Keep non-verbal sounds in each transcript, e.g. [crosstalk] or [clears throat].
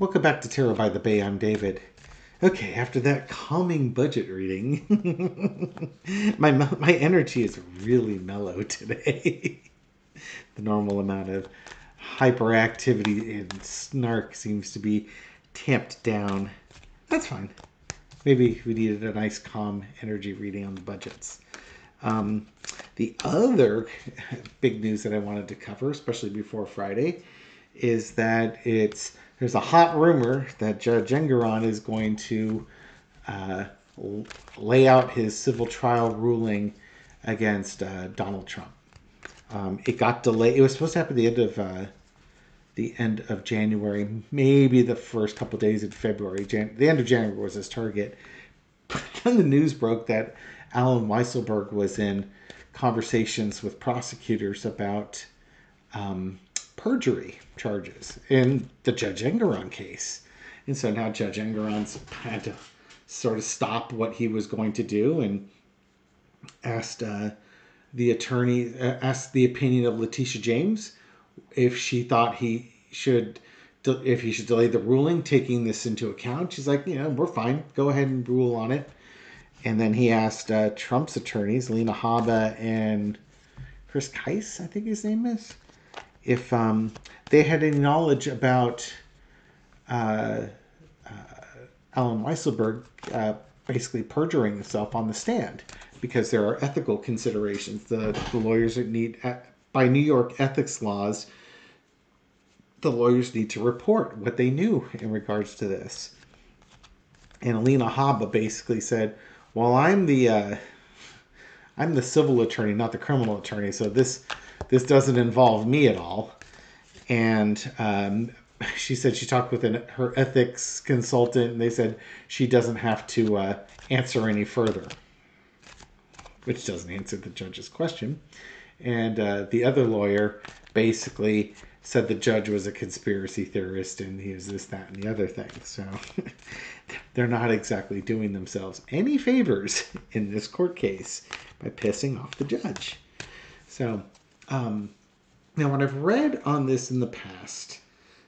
Welcome back to Tarot by the Bay. I'm David. Okay, after that calming budget reading, [laughs] my my energy is really mellow today. [laughs] the normal amount of hyperactivity and snark seems to be tamped down. That's fine. Maybe we needed a nice calm energy reading on the budgets. Um, the other [laughs] big news that I wanted to cover, especially before Friday, is that it's there's a hot rumor that Judge Engoron is going to uh, lay out his civil trial ruling against uh, Donald Trump. Um, it got delayed. It was supposed to happen at the end of uh, the end of January, maybe the first couple days in February. Jan- the end of January was his target. But then the news broke that Allen Weisselberg was in conversations with prosecutors about um, perjury charges in the Judge Engoron case. And so now Judge Engoron's had to sort of stop what he was going to do and asked uh, the attorney, uh, asked the opinion of Letitia James if she thought he should if he should delay the ruling, taking this into account. She's like, you know, we're fine. Go ahead and rule on it. And then he asked uh, Trump's attorneys, Lena Habba and Chris Kise, I think his name is, if um, they had any knowledge about uh, uh, Allen Weisselberg uh, basically perjuring himself on the stand because there are ethical considerations. The, the lawyers need, uh, by New York ethics laws, the lawyers need to report what they knew in regards to this. And Alina Habba basically said, "Well, I'm the uh, I'm the civil attorney, not the criminal attorney, so this this doesn't involve me at all." And um, she said she talked with an, her ethics consultant, and they said she doesn't have to uh, answer any further, which doesn't answer the judge's question. And uh, the other lawyer basically said the judge was a conspiracy theorist and he was this, that, and the other thing. So [laughs] they're not exactly doing themselves any favors in this court case by pissing off the judge. So, um, now what I've read on this in the past,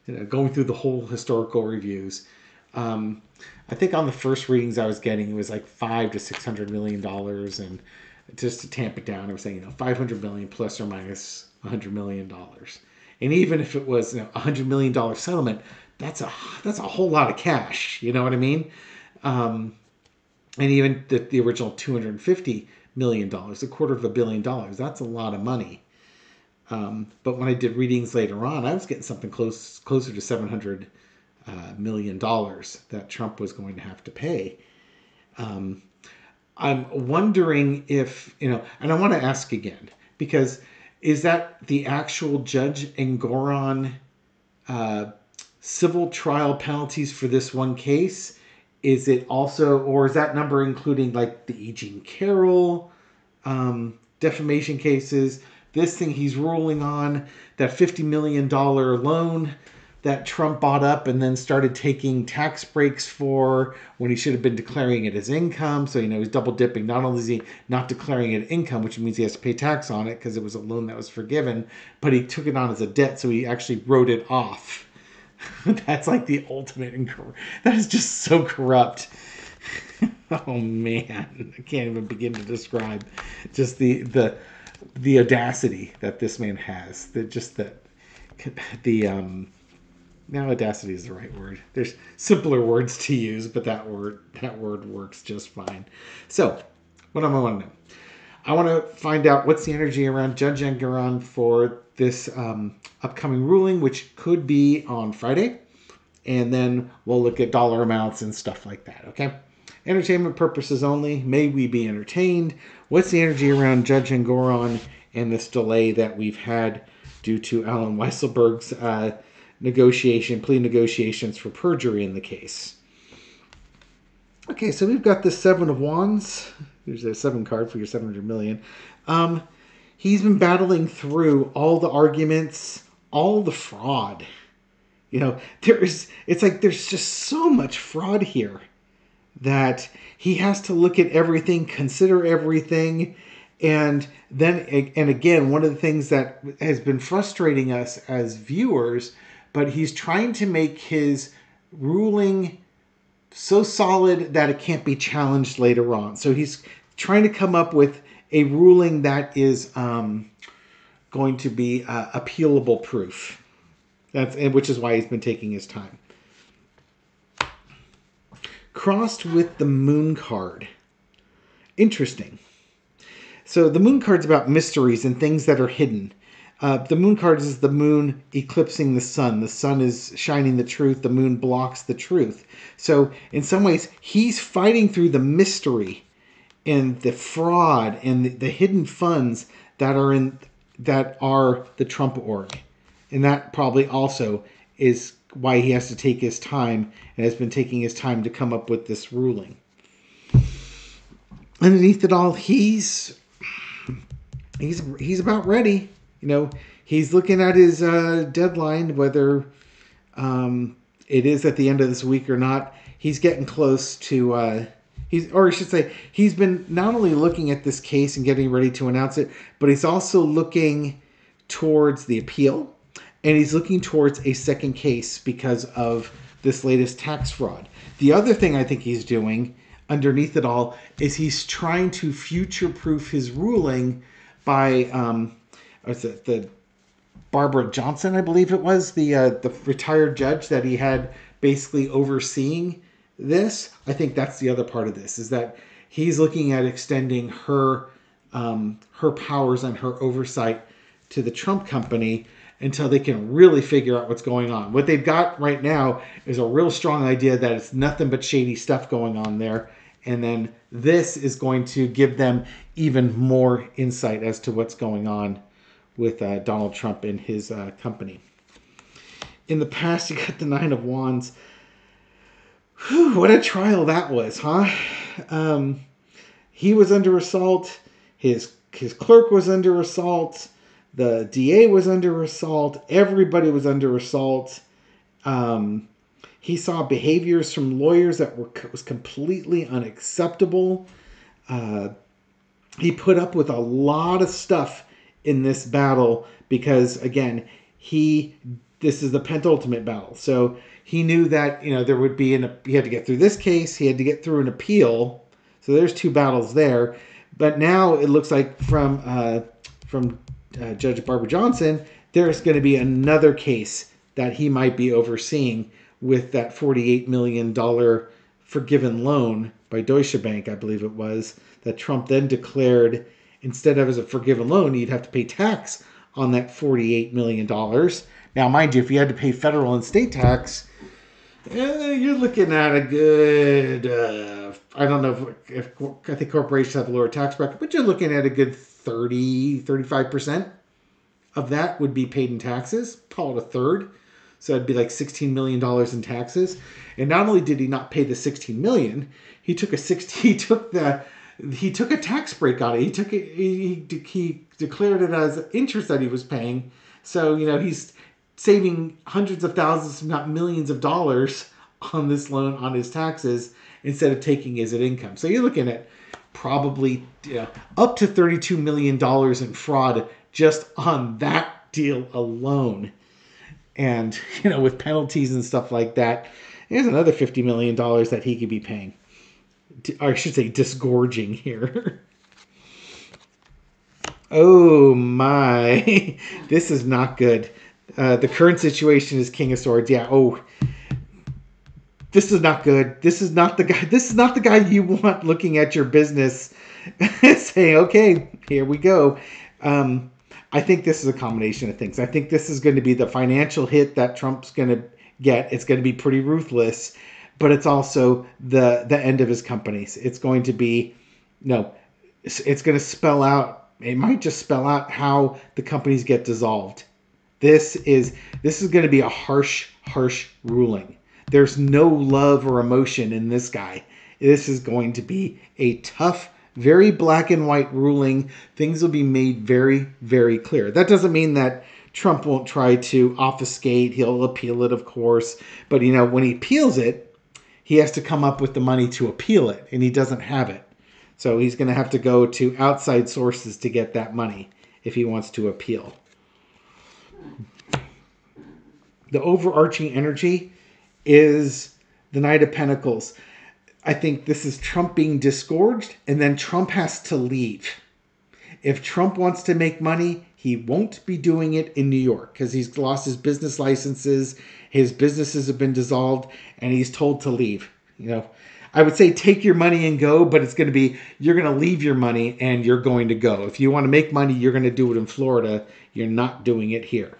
you know, going through the whole historical reviews, um, I think on the first readings I was getting it was like five to six hundred million dollars, and just to tamp it down, I was saying you know five hundred million plus or minus hundred million dollars. And even if it was you know, a hundred million dollar settlement, that's a that's a whole lot of cash. You know what I mean? Um, and even the, the original two hundred fifty million dollars, a quarter of a billion dollars, that's a lot of money. Um, but when I did readings later on, I was getting something close closer to seven hundred uh, million dollars that Trump was going to have to pay. Um, I'm wondering if you know, and I want to ask again because is that the actual Judge Engoron uh, civil trial penalties for this one case? Is it also, or is that number including like the E. Jean Carroll um, defamation cases? This thing he's ruling on, that $50 million loan that Trump bought up and then started taking tax breaks for when he should have been declaring it as income. So, you know, he's double dipping. Not only is he not declaring it income, which means he has to pay tax on it because it was a loan that was forgiven, but he took it on as a debt. So he actually wrote it off. [laughs] That's like the ultimate. Incor- that is just so corrupt. [laughs] oh man, I can't even begin to describe just the the the audacity that this man has. That just that the um now audacity is the right word. There's simpler words to use, but that word that word works just fine. So, what am I want to know? I want to find out what's the energy around Judge Engoron for this um, upcoming ruling, which could be on Friday, and then we'll look at dollar amounts and stuff like that. Okay. Entertainment purposes only. May we be entertained? What's the energy around Judge Engoron and this delay that we've had due to Allen Weisselberg's uh, negotiation, plea negotiations for perjury in the case. Okay, so we've got the Seven of Wands. There's a seven card for your 700 million. Um, he's been battling through all the arguments, all the fraud. You know, there's it's like there's just so much fraud here that he has to look at everything, consider everything, and then and again, one of the things that has been frustrating us as viewers but he's trying to make his ruling so solid that it can't be challenged later on. So he's trying to come up with a ruling that is um, going to be uh, appealable proof. That's which is why he's been taking his time. Crossed with the moon card. Interesting. So the moon card's about mysteries and things that are hidden. Uh, the moon card is the moon eclipsing the sun. The sun is shining the truth. The moon blocks the truth. So in some ways, he's fighting through the mystery and the fraud and the, the hidden funds that are in that are the Trump org, and that probably also is why he has to take his time and has been taking his time to come up with this ruling. Underneath it all, he's he's he's about ready you know, he's looking at his uh, deadline, whether um, it is at the end of this week or not. He's getting close to. Uh, he's, or I should say, he's been not only looking at this case and getting ready to announce it, but he's also looking towards the appeal, and he's looking towards a second case because of this latest tax fraud. The other thing I think he's doing underneath it all is he's trying to future proof his ruling by um, was it the Barbara Johnson, I believe it was the uh, the retired judge that he had basically overseeing this. I think that's the other part of this is that he's looking at extending her um, her powers and her oversight to the Trump company until they can really figure out what's going on. What they've got right now is a real strong idea that it's nothing but shady stuff going on there. And then this is going to give them even more insight as to what's going on with uh, Donald Trump and his uh, company. In the past, you got the Nine of Wands. Whew, what a trial that was, huh? Um, he was under assault. His his clerk was under assault. The DA was under assault. Everybody was under assault. Um, he saw behaviors from lawyers that were was completely unacceptable. Uh, he put up with a lot of stuff in this battle because again he this is the penultimate battle so he knew that you know there would be an he had to get through this case he had to get through an appeal so there's two battles there but now it looks like from uh, from uh, judge barbara johnson there's going to be another case that he might be overseeing with that 48 million dollar forgiven loan by deutsche bank i believe it was that trump then declared instead of as a forgiven loan, you'd have to pay tax on that $48 million. Now, mind you, if you had to pay federal and state tax, eh, you're looking at a good, uh, I don't know if, if, I think corporations have a lower tax bracket, but you're looking at a good 30, 35% of that would be paid in taxes, call it a third. So it'd be like $16 million in taxes. And not only did he not pay the 16 million, he took a 60, [laughs] he took the he took a tax break on it. He took it. He, he declared it as interest that he was paying. So you know he's saving hundreds of thousands, if not millions of dollars on this loan on his taxes instead of taking as an income. So you're looking at probably know, up to thirty-two million dollars in fraud just on that deal alone. And you know with penalties and stuff like that, there's another fifty million dollars that he could be paying or I should say, disgorging here. [laughs] oh my, [laughs] this is not good. Uh, the current situation is King of Swords. Yeah. Oh, this is not good. This is not the guy. [laughs] This is not the guy you want looking at your business, [laughs] saying, "Okay, here we go." Um, I think this is a combination of things. I think this is going to be the financial hit that Trump's going to get. It's going to be pretty ruthless but it's also the the end of his companies. It's going to be no, it's, it's going to spell out. It might just spell out how the companies get dissolved. This is this is going to be a harsh, harsh ruling. There's no love or emotion in this guy. This is going to be a tough, very black and white ruling. Things will be made very, very clear. That doesn't mean that Trump won't try to obfuscate. He'll appeal it, of course. But you know, when he appeals it, he has to come up with the money to appeal it, and he doesn't have it. So he's going to have to go to outside sources to get that money if he wants to appeal. The overarching energy is the Knight of Pentacles. I think this is Trump being disgorged, and then Trump has to leave. If Trump wants to make money, he won't be doing it in New York because he's lost his business licenses, his businesses have been dissolved, and he's told to leave. You know, I would say take your money and go, but it's going to be you're going to leave your money and you're going to go. If you want to make money, you're going to do it in Florida. You're not doing it here.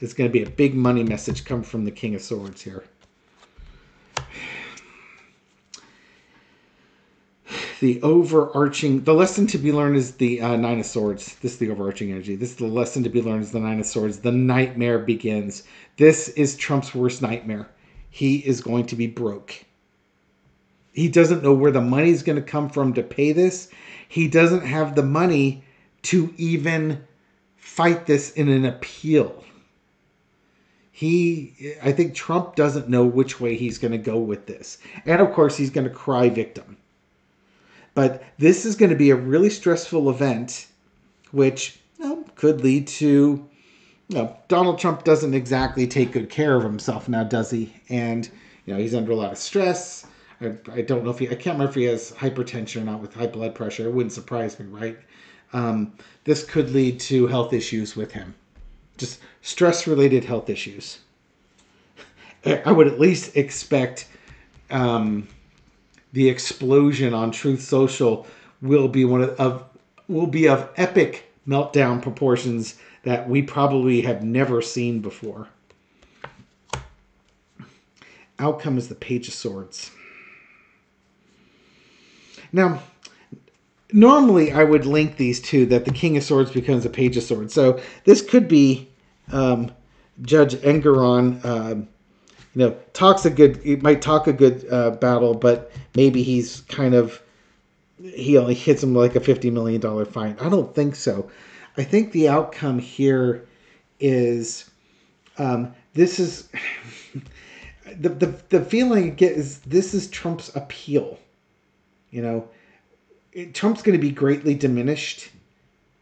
It's going to be a big money message come from the King of Swords here. the overarching the lesson to be learned is the uh, nine of swords. This is the overarching energy. This is the lesson to be learned is the nine of swords. The nightmare begins. This is trump's worst nightmare. He is going to be broke. He doesn't know where the money is going to come from to pay this. He doesn't have the money to even fight this in an appeal he i think trump doesn't know which way he's going to go with this and of course he's going to cry victim but this is going to be a really stressful event, which could lead to. You know, Donald Trump doesn't exactly take good care of himself now, does he? And you know, he's under a lot of stress. I, I don't know if he, I can't remember if he has hypertension or not with high blood pressure. It wouldn't surprise me, right? Um, this could lead to health issues with him, just stress related health issues. I would at least expect um, the explosion on Truth Social will be one of, of will be of epic meltdown proportions that we probably have never seen before. Outcome is the Page of Swords. Now, normally I would link these two that the King of Swords becomes a Page of Swords. So this could be um, Judge Engoron. Uh, you know, talks a good, he might talk a good uh, battle, but maybe he's kind of, he only hits him like a $50 million fine. I don't think so. I think the outcome here is um, this is [laughs] the, the, the feeling I get is this is Trump's appeal. You know, it, Trump's going to be greatly diminished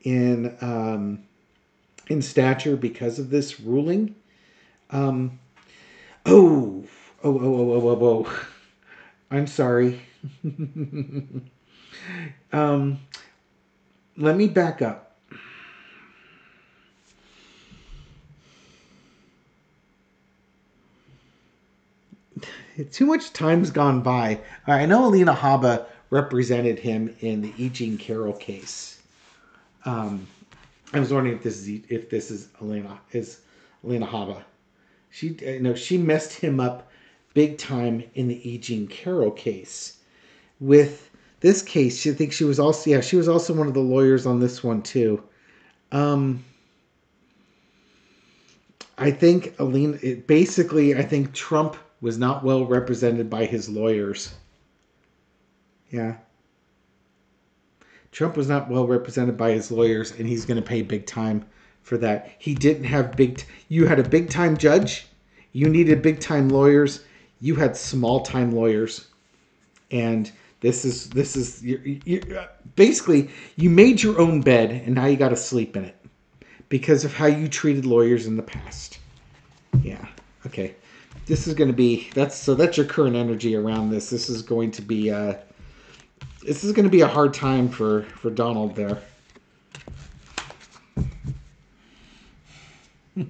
in um, in stature because of this ruling. Um, Oh, oh, oh, oh, oh, oh, oh. I'm sorry. [laughs] um, let me back up. Too much time's gone by. I know Alina Habba represented him in the E. Jean Carroll case. Um, I was wondering if this is if this is Elena is Elena Habba. She, uh, you know, she messed him up big time in the E. Jean Carroll case. With this case, she thinks she was also yeah she was also one of the lawyers on this one too. Um, I think Elena. it, basically I think Trump was not well represented by his lawyers. Yeah. Trump was not well represented by his lawyers, and he's going to pay big time for that. He didn't have big. T- you had a big time judge. You needed big time lawyers. You had small time lawyers, and this is this is you you basically you made your own bed, and now you got to sleep in it because of how you treated lawyers in the past. Yeah. Okay. This is going to be that's so that's your current energy around this. This is going to be uh this is going to be a hard time for for Donald there. [laughs]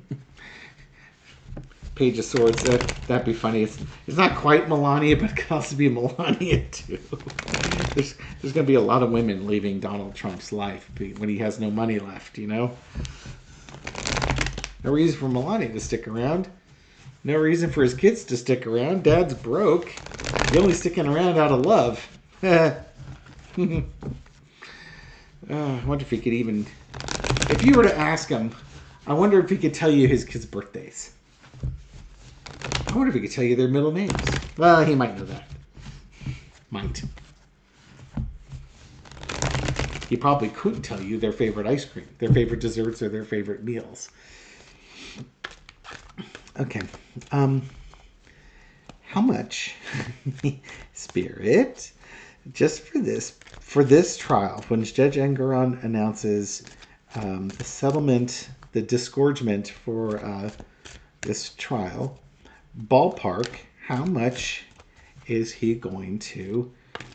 Page of Swords. That that'd be funny. It's it's not quite Melania, but it could also be Melania [laughs] too. there's there's gonna be a lot of women leaving Donald Trump's life when he has no money left. You know. No reason for Melania to stick around. No reason for his kids to stick around. Dad's broke. He's only sticking around out of love. [laughs] [laughs] uh, I wonder if he could even. If you were to ask him I wonder if he could tell you his kids' birthdays. I wonder if he could tell you their middle names. Well, he might know that. Might. He probably couldn't tell you their favorite ice cream, their favorite desserts, or their favorite meals. Okay. Um, how much, [laughs] Spirit, just for this for this trial, when Judge Engoron announces um, the settlement the disgorgement for uh, this trial, ballpark, how much is he going to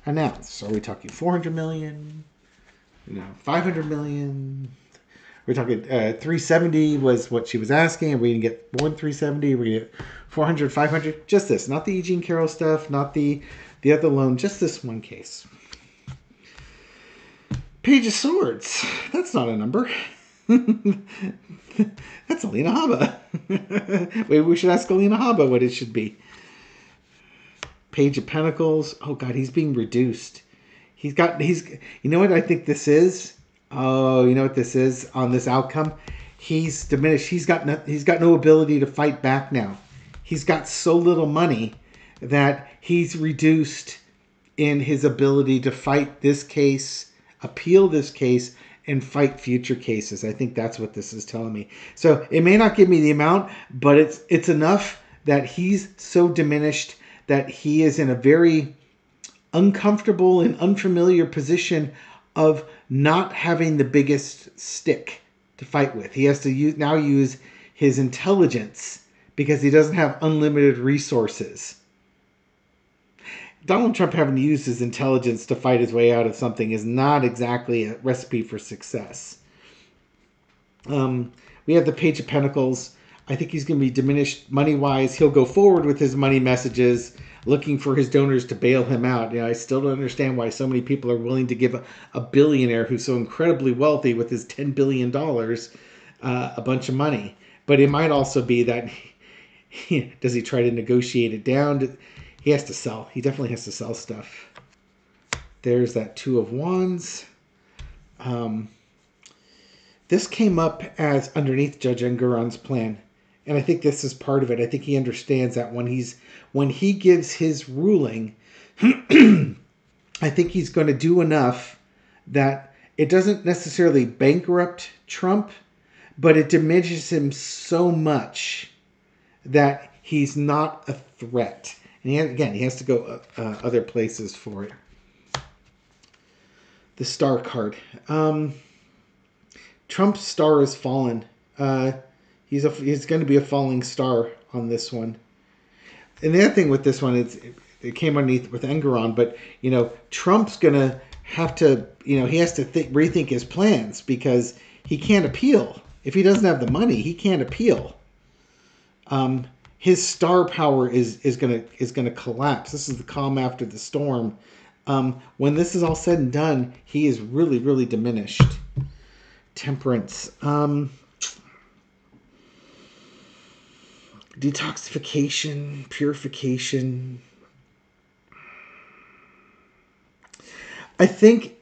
announce? Are we talking 400 million? You know, 500 million? We're talking uh, 370 was what she was asking. Are we going to get more than 370? Are we going to get 400, 500? Just this, not the Eugene Carroll stuff, not the the other loan, just this one case. Page of Swords. That's not a number. [laughs] That's Alina Habba. [laughs] Maybe we should ask Alina Habba what it should be. Page of Pentacles. Oh God, he's being reduced. He's got he's you know what I think this is? Oh, you know what this is on this outcome? He's diminished. He's got no, he's got no ability to fight back now. He's got so little money that he's reduced in his ability to fight this case, appeal this case, and fight future cases. I think that's what this is telling me. So it may not give me the amount, but it's it's enough that he's so diminished that he is in a very uncomfortable and unfamiliar position of not having the biggest stick to fight with. He has to use, now use his intelligence because he doesn't have unlimited resources. Donald Trump having to use his intelligence to fight his way out of something is not exactly a recipe for success. Um, we have the Page of Pentacles. I think he's going to be diminished money wise. He'll go forward with his money messages, looking for his donors to bail him out. You know, I still don't understand why so many people are willing to give a, a billionaire who's so incredibly wealthy with his $10 billion uh, a bunch of money. But it might also be that [laughs] he, does he try to negotiate it down? He has to sell. He definitely has to sell stuff. There's that Two of Wands. Um, this came up as underneath Judge Engoron's plan. And I think this is part of it. I think he understands that when he's when he gives his ruling, [clears throat] I think he's going to do enough that it doesn't necessarily bankrupt Trump, but it diminishes him so much that he's not a threat. And he, again, he has to go uh, uh, other places for it. The star card. Um, Trump's star has fallen. Uh, he's a, he's going to be a falling star on this one. And the other thing with this one is it came underneath with Engoron, but you know Trump's going to have to you know he has to think, rethink his plans because he can't appeal if he doesn't have the money. He can't appeal. Um, his star power is is gonna is gonna collapse. This is the calm after the storm. Um, when this is all said and done, he is really really diminished. Temperance, um, detoxification, purification. I think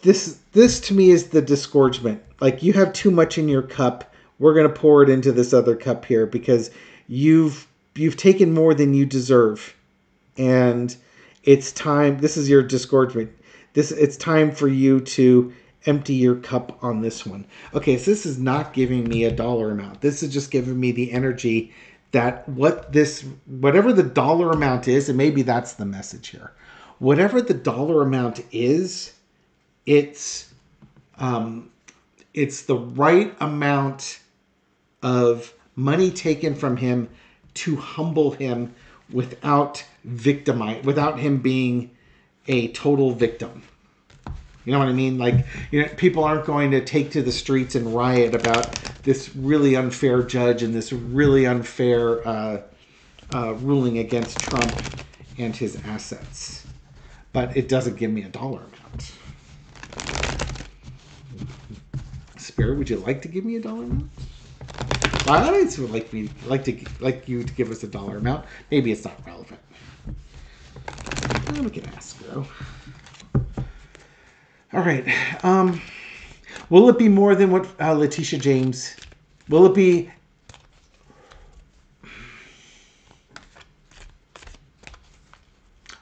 this this to me is the disgorgement. Like you have too much in your cup. We're gonna pour it into this other cup here because you've you've taken more than you deserve. And it's time this is your disgorgement. This it's time for you to empty your cup on this one. Okay so this is not giving me a dollar amount. This is just giving me the energy that what this whatever the dollar amount is and maybe that's the message here. Whatever the dollar amount is it's um it's the right amount of money taken from him to humble him without victimize without him being a total victim. You know what I mean? Like, you know, people aren't going to take to the streets and riot about this really unfair judge and this really unfair uh, uh, ruling against Trump and his assets. But it doesn't give me a dollar amount. Spirit, would you like to give me a dollar amount? Audience would like me like to like you to give us a dollar amount. Maybe it's not relevant. We can ask though. All right. Um, will it be more than what uh, Letitia James? Will it be?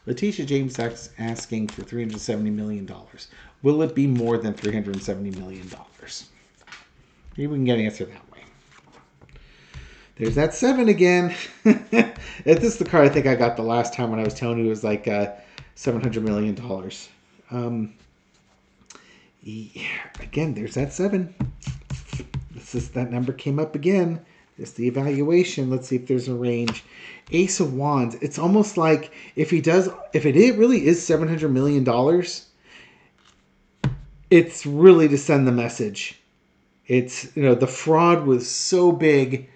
Letitia James is asking for three hundred seventy million dollars. Will it be more than three hundred seventy million dollars? Maybe we can get an answer to that there's that seven again. [laughs] this is the card I think I got the last time when I was telling you it was like uh, seven hundred million dollars. Um, yeah, again, there's that seven. This is that number came up again. It's the evaluation. Let's see if there's a range. Ace of Wands. It's almost like if he does, if it really is seven hundred million dollars, it's really to send the message. It's you know the fraud was so big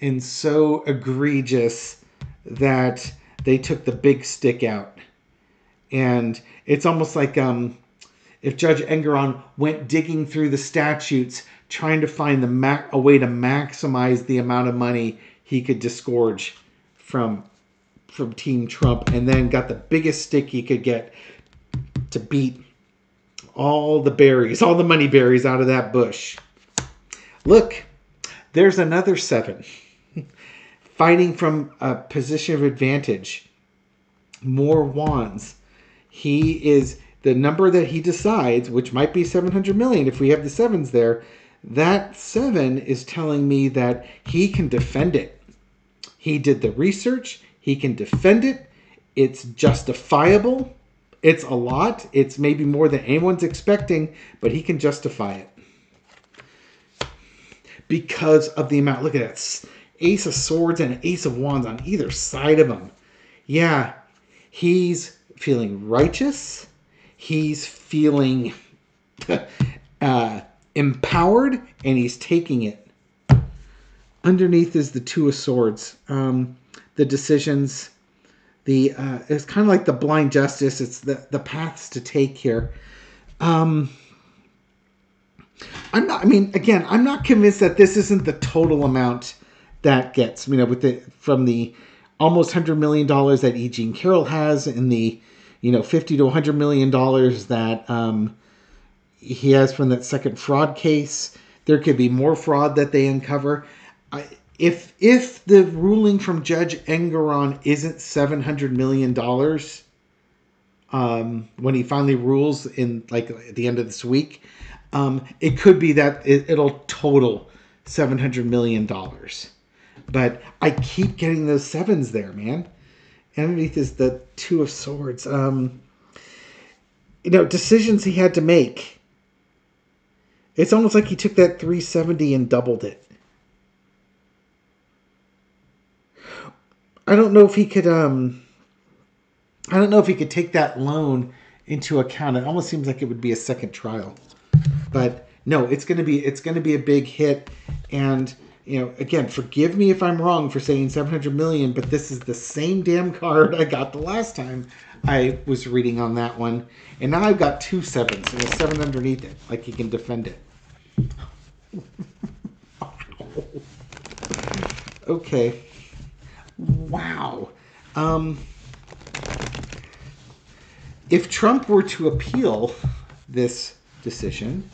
and so egregious that they took the big stick out, and it's almost like um, if Judge Engoron went digging through the statutes trying to find the ma- a way to maximize the amount of money he could disgorge from from Team Trump, and then got the biggest stick he could get to beat all the berries, all the money berries out of that bush. Look, there's another seven fighting from a position of advantage. More wands. He is the number that he decides, which might be 700 million if we have the sevens there. That seven is telling me that he can defend it. He did the research, he can defend it. It's justifiable. It's a lot. It's maybe more than anyone's expecting, but he can justify it because of the amount. Look at that. Ace of Swords and Ace of Wands on either side of him. Yeah, he's feeling righteous. He's feeling [laughs] uh, empowered, and he's taking it. Underneath is the Two of Swords. Um, the decisions. The uh, it's kind of like the blind justice. It's the the paths to take here. Um, I'm not. I mean, again, I'm not convinced that this isn't the total amount that gets. You know, with the from the almost hundred million dollars that E. Jean Carroll has, and the you know fifty to hundred million dollars that um, he has from that second fraud case. There could be more fraud that they uncover. I, if if the ruling from Judge Engoron isn't seven hundred million dollars, um, when he finally rules in like at the end of this week, um, it could be that it, it'll total seven hundred million dollars. But I keep getting those sevens there, man. Underneath is the two of swords. Um, you know, decisions he had to make. It's almost like he took that 370 and doubled it. I don't know if he could um I don't know if he could take that loan into account. It almost seems like it would be a second trial. But no, it's going to be it's going to be a big hit and you know, again, forgive me if I'm wrong for saying 700 million, but this is the same damn card I got the last time I was reading on that one. And now I've got two sevens and a seven underneath it, like he can defend it. [laughs] okay. Wow. Um, if Trump were to appeal this decision,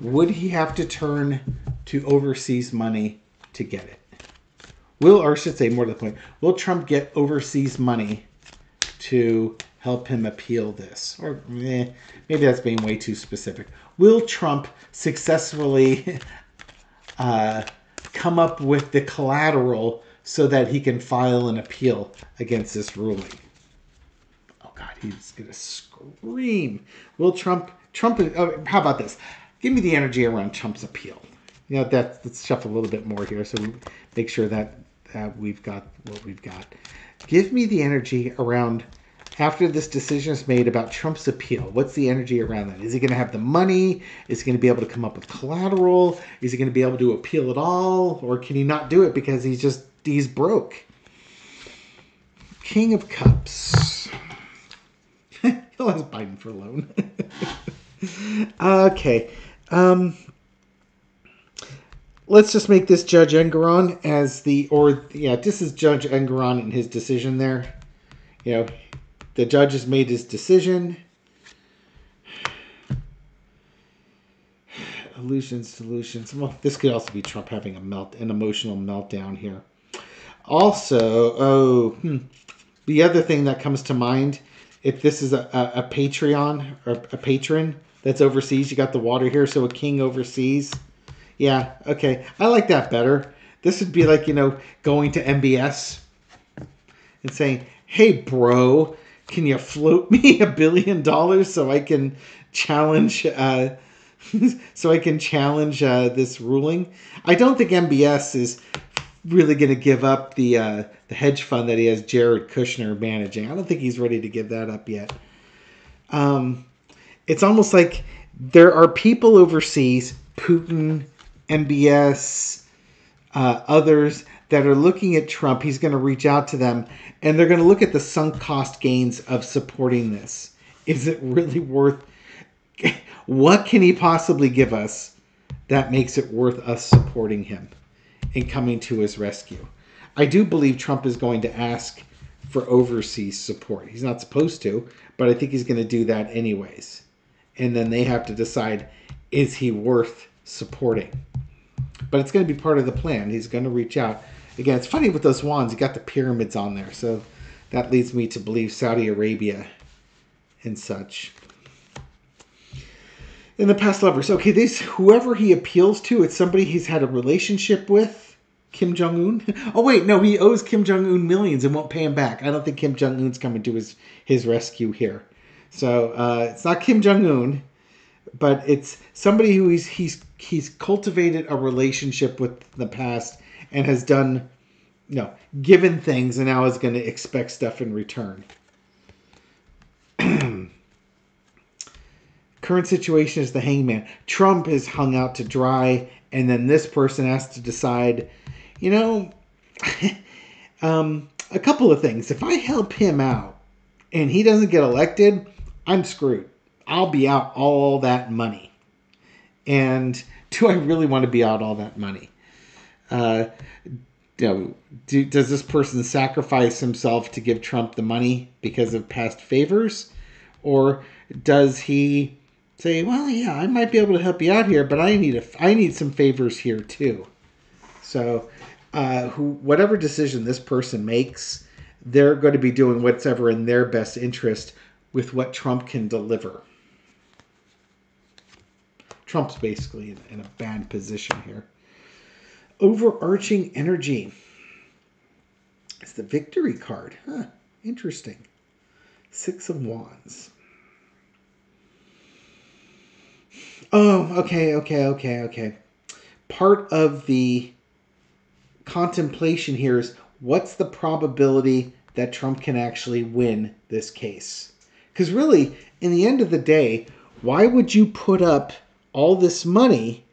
would he have to turn to overseas money to get it? Will, or I should say more to the point, will Trump get overseas money to help him appeal this? Or eh, maybe that's being way too specific. Will Trump successfully [laughs] uh, come up with the collateral so that he can file an appeal against this ruling? Oh God, he's gonna scream. Will Trump? Trump? Oh, how about this? Give me the energy around Trump's appeal. You know, that let's shuffle a little bit more here, so we make sure that that we've got what we've got. Give me the energy around after this decision is made about Trump's appeal. What's the energy around that? Is he going to have the money? Is he going to be able to come up with collateral? Is he going to be able to appeal at all, or can he not do it because he's just he's broke? King of Cups. [laughs] He'll ask Biden for a loan. [laughs] okay. Um, let's just make this Judge Engoron as the, or yeah, this is Judge Engoron and his decision there. You know, the judge has made his decision. Illusions, solutions. Well, this could also be Trump having a melt, an emotional meltdown here. Also, oh, hmm, the other thing that comes to mind, if this is a, a, a Patreon or a patron that's overseas, you got the water here, so a king overseas. Yeah, okay. I like that better. This would be like, you know, going to MBS and saying, hey, bro, can you float [laughs] me a billion dollars so I can challenge, uh, [laughs] so I can challenge uh, this ruling? I don't think MBS is really going to give up the uh, the hedge fund that he has Jared Kushner managing. I don't think he's ready to give that up yet. Um, it's almost like there are people overseas, Putin, MBS, uh, others that are looking at Trump. He's going to reach out to them, and they're going to look at the sunk cost gains of supporting this. Is it really worth? What can he possibly give us that makes it worth us supporting him and coming to his rescue? I do believe Trump is going to ask for overseas support. He's not supposed to, but I think he's going to do that anyways. And then they have to decide is he worth supporting? But it's going to be part of the plan. He's going to reach out. Again, it's funny with those wands, you got the pyramids on there. So that leads me to believe Saudi Arabia and such. In the past lovers, okay, this whoever he appeals to, it's somebody he's had a relationship with. Kim Jong Un. [laughs] Oh wait, no, he owes Kim Jong Un millions and won't pay him back. I don't think Kim Jong Un's coming to his his rescue here. So uh, it's not Kim Jong Un, but it's somebody who he's he's he's cultivated a relationship with the past and has done, you know, given things and now is going to expect stuff in return. [clears throat] Current situation is the hangman. Trump is hung out to dry, and then this person has to decide, you know, [laughs] um, a couple of things. If I help him out and he doesn't get elected, I'm screwed. I'll be out all that money. And do I really want to be out all that money? Uh, you know, do, does this person sacrifice himself to give Trump the money because of past favors? Or does he say, well, yeah, I might be able to help you out here, but I need a, I need some favors here too. So, uh, who, whatever decision this person makes, they're going to be doing whatever in their best interest with what Trump can deliver. Trump's basically in, in a bad position here. Overarching energy. It's the victory card. Huh, interesting. Six of Wands. Oh, okay, okay, okay, okay. Part of the contemplation here is what's the probability that Trump can actually win this case? Because really, in the end of the day, why would you put up all this money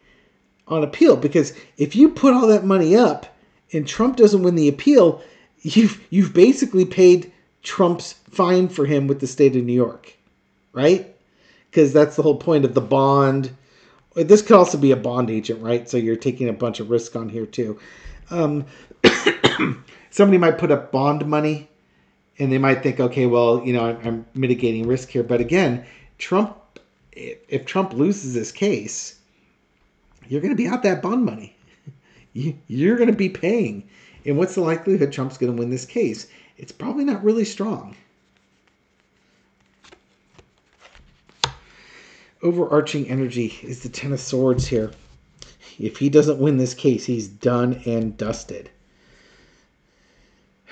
on appeal? Because if you put all that money up and Trump doesn't win the appeal, you've you've basically paid Trump's fine for him with the state of New York, right? Because that's the whole point of the bond. This could also be a bond agent, right? So you're taking a bunch of risk on here too. Um, [coughs] somebody might put up bond money and they might think, okay, well, you know, I'm, I'm mitigating risk here. But again, Trump, if Trump loses this case, you're going to be out that bond money. [laughs] You're going to be paying. And what's the likelihood Trump's going to win this case? It's probably not really strong. Overarching energy is the Ten of Swords here. If he doesn't win this case, he's done and dusted. [sighs]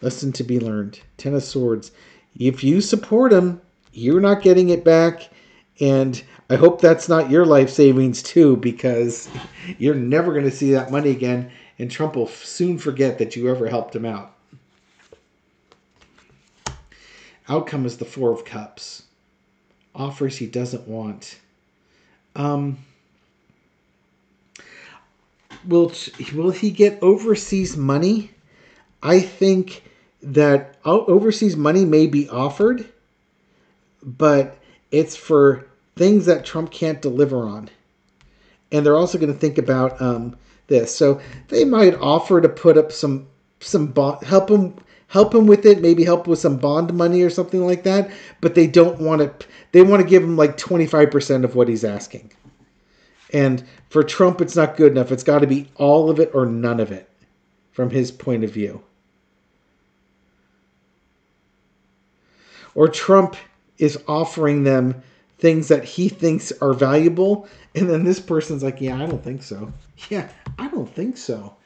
Lesson to be learned. Ten of Swords. If you support him, you're not getting it back. And I hope that's not your life savings too, because [laughs] you're never going to see that money again. And Trump will soon forget that you ever helped him out. Outcome is the Four of Cups. Offers he doesn't want. Um, will will he get overseas money? I think that overseas money may be offered, but it's for things that Trump can't deliver on. And they're also going to think about um, this. So they might offer to put up some some bond, help him help him with it, maybe help with some bond money or something like that. But they don't want to. They want to give him like twenty five percent of what he's asking. And for Trump, it's not good enough. It's got to be all of it or none of it, from his point of view. or Trump is offering them things that he thinks are valuable. And then this person's like yeah i don't think so. [laughs] Yeah i don't think so.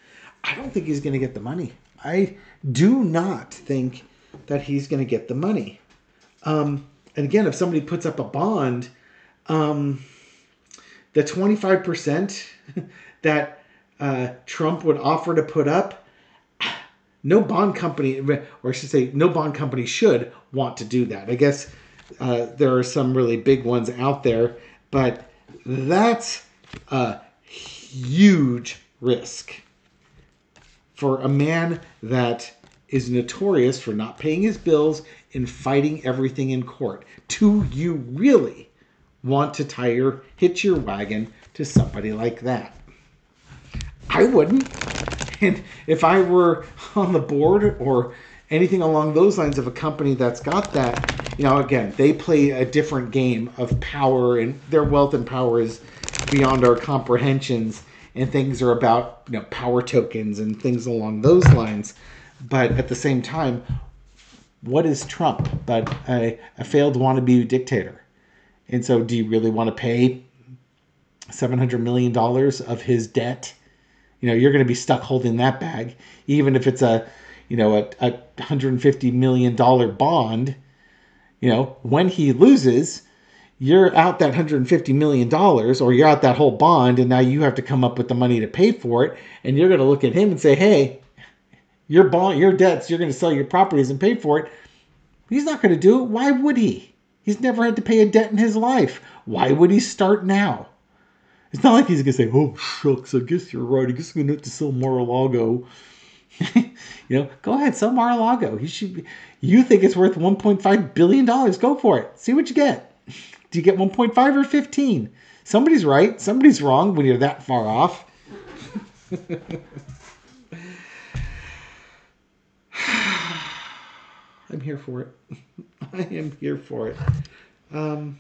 I don't think he's going to get the money. I do not think that he's going to get the money. Um, and again if somebody puts up a bond um, the 25% [laughs] that uh, Trump would offer to put up, [sighs] no bond company, or I should say, no bond company should want to do that. I guess uh, there are some really big ones out there, but that's a huge risk for a man that is notorious for not paying his bills and fighting everything in court. Do you really want to your hitch your wagon to somebody like that? I wouldn't. [laughs] And if I were on the board or anything along those lines of a company that's got that, you know, again, they play a different game of power and their wealth and power is beyond our comprehensions and things are about, you know, power tokens and things along those lines. But at the same time, what is Trump but a, a failed wannabe dictator? And so, do you really want to pay $700 million of his debt? You know, you're going to be stuck holding that bag, even if it's a, you know, a, a $150 million bond. You know, when he loses, you're out that $150 million or you're out that whole bond, and now you have to come up with the money to pay for it. And you're going to look at him and say, hey, your bond, your debts, you're going to sell your properties and pay for it. He's not going to do it. Why would he? He's never had to pay a debt in his life. Why would he start now? It's not like he's going to say, oh, shucks, I guess you're right. I guess I'm going to have to sell Mar-a-Lago. [laughs] you know, go ahead, sell Mar-a-Lago. He should you think it's worth $1.5 billion. Go for it. See what you get. Do you get 1.5 or 15? Somebody's right. Somebody's wrong when you're that far off. [sighs] I'm here for it. [laughs] I am here for it. Um,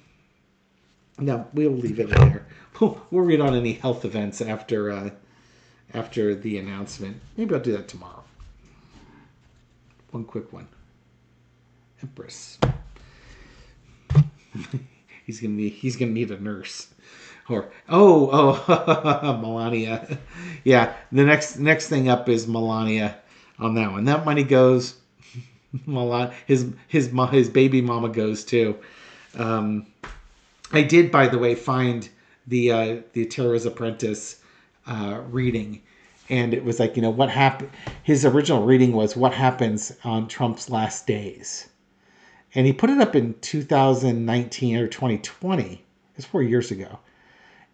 no, we'll leave it there. We'll, [laughs] we'll read on any health events after uh, after the announcement. Maybe I'll do that tomorrow. One quick one. Empress. [laughs] he's gonna need he's gonna need a nurse. Or oh oh [laughs] Melania. Yeah, the next next thing up is Melania on that one. That money goes [laughs] Milan, his his his baby mama goes too. Um, I did, by the way, find the uh, the Tarot's Apprentice uh, reading, and it was like you know what happened. His original reading was what happens on Trump's last days, and he put it up in 2019 or 2020. It's four years ago,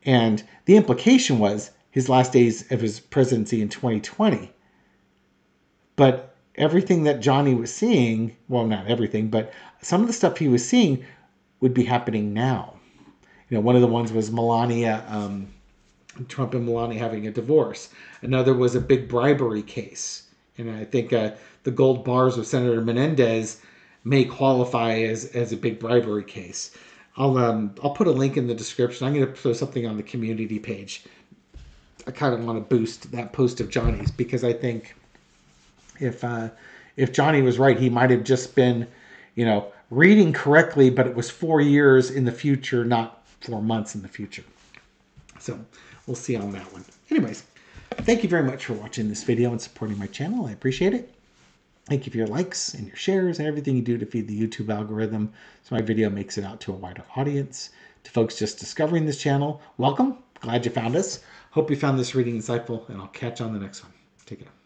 and the implication was his last days of his presidency in 2020. But everything that Johnie was seeing, well, not everything, but some of the stuff he was seeing would be happening now. You know, one of the ones was Melania, um, Trump and Melania having a divorce. Another was a big bribery case. And I think uh, the gold bars of Senator Menendez may qualify as, as a big bribery case. I'll um, I'll put a link in the description. I'm going to throw something on the community page. I kind of want to boost that post of Johnie's because I think if uh, if Johnie was right, he might have just been, you know, reading correctly, but it was four years in the future, not four months in the future. So we'll see on that one. Anyways, thank you very much for watching this video and supporting my channel. I appreciate it. Thank you for your likes and your shares and everything you do to feed the YouTube algorithm so my video makes it out to a wider audience. To folks just discovering this channel, welcome. Glad you found us. Hope you found this reading insightful, and I'll catch you on the next one. Take care.